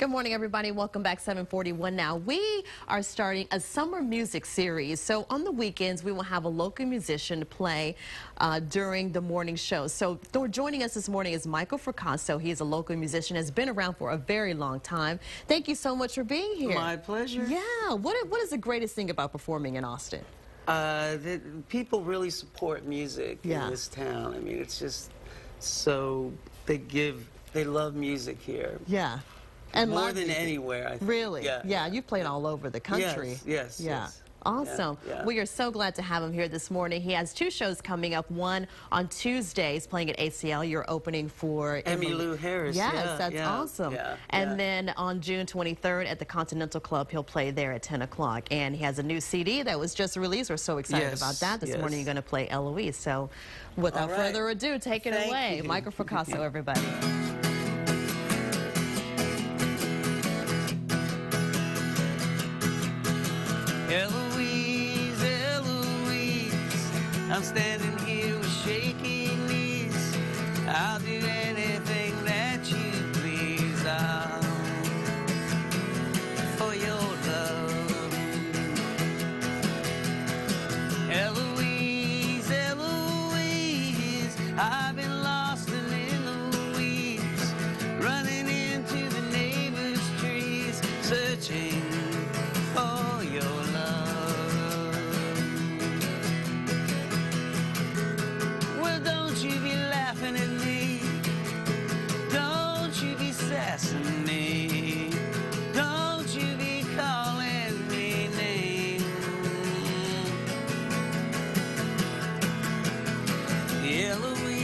Good morning, everybody. Welcome back. 741 now. We are starting a summer music series. So on the weekends, we will have a local musician play uh, during the morning show. So joining us this morning is Michael Fracasso. He is a local musician, has been around for a very long time. Thank you so much for being here. My pleasure. Yeah. What, what is the greatest thing about performing in Austin? Uh, the, people really support music yeah. in this town. I mean, it's just so, they give, they love music here. Yeah. And more than anywhere. I think. Really? Yeah. Yeah. You've played all over the country. Yes. Yes. Yeah. Yes. Awesome. Yeah, yeah. We are so glad to have him here this morning. He has two shows coming up. One on Tuesdays playing at ACL. You're opening for Emmylou Harris. Yes, yeah, that's awesome. and then on June 23rd at the Continental Club, he'll play there at 10 o'clock. And he has a new CD that was just released. We're so excited yes, about that. This yes. morning you're going to play Eloise. So without right. further ado, take it Thank away. You. Michael Fracasso, everybody. Eloise, Eloise, I'm standing here with shaking knees. I'll do anything Eloise,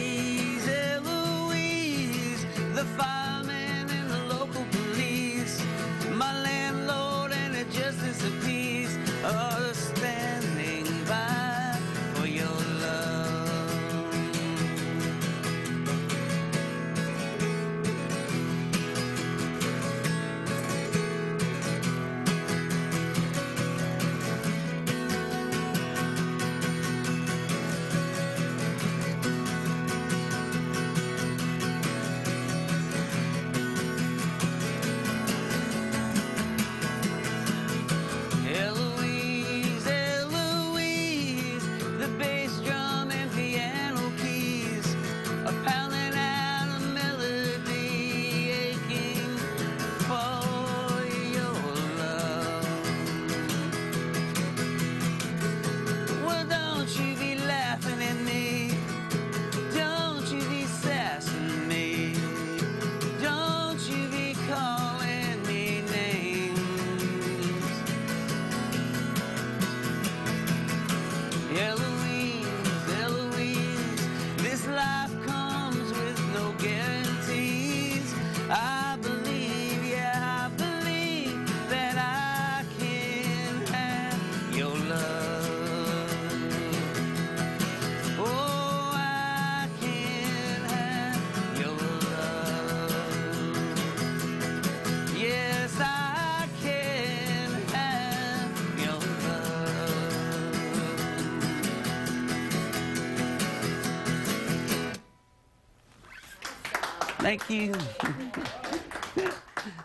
Thank you.